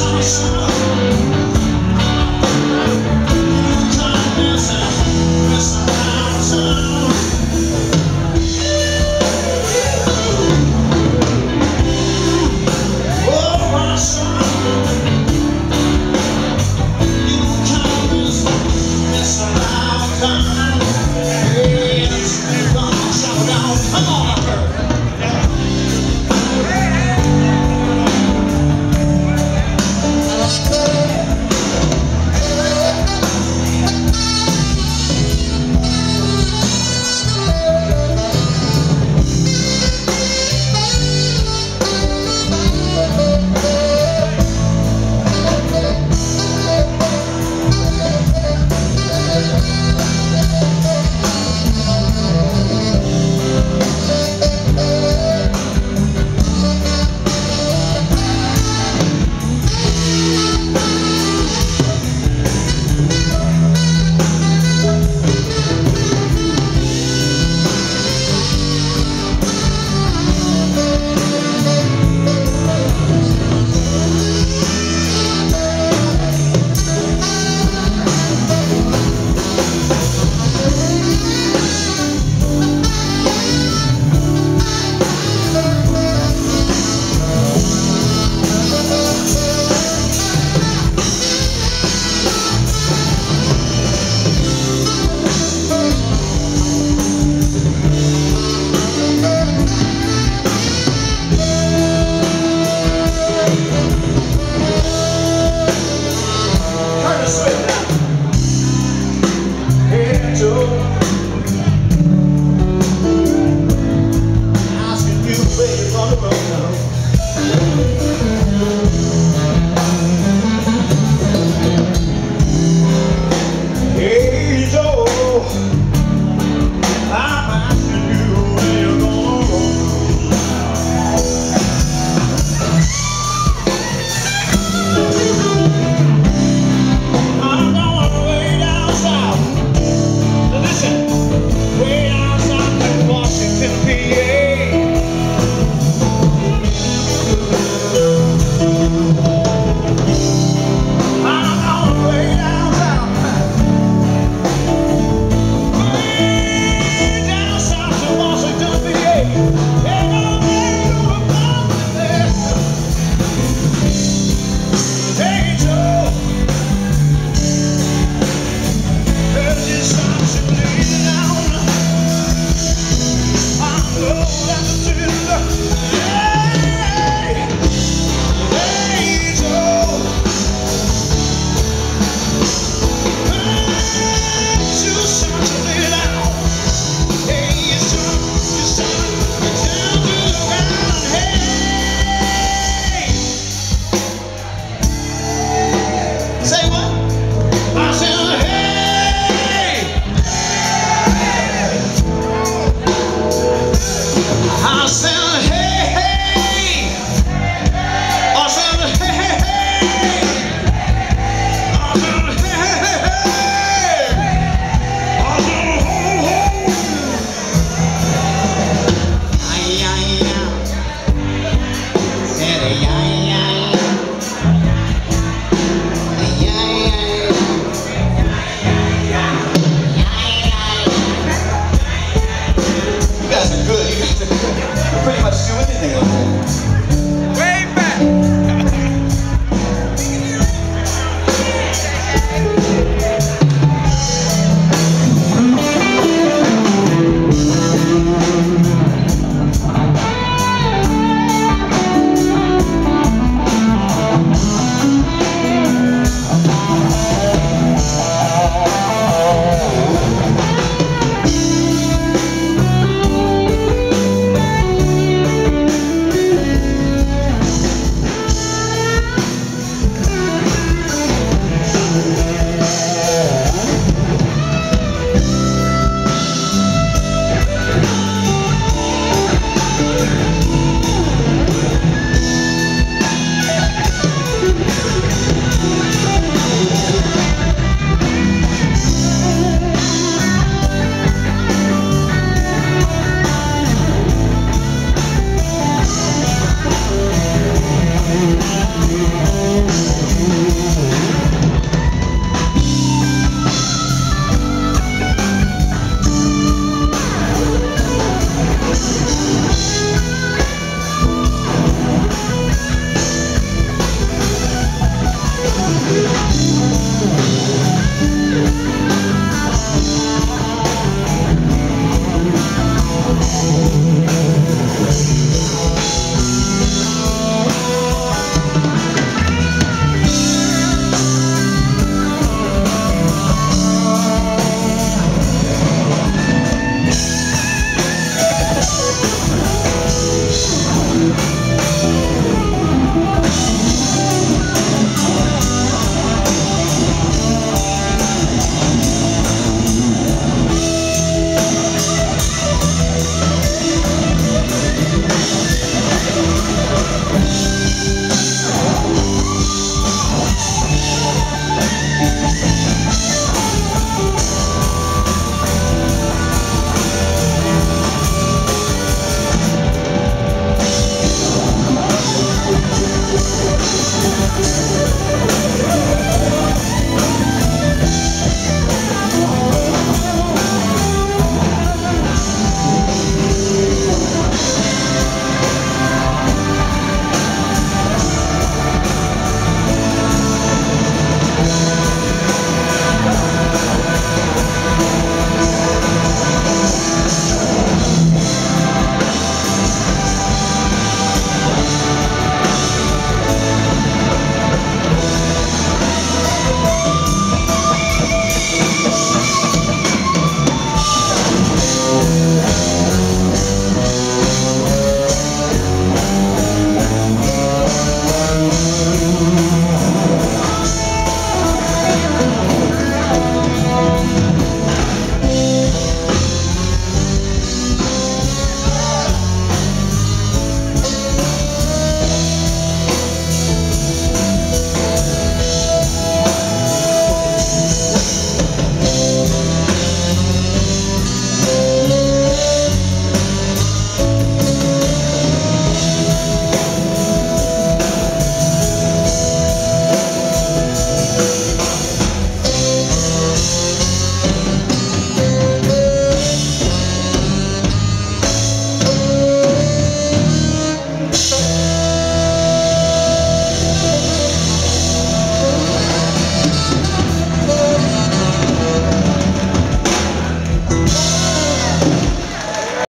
Jesus. I said English.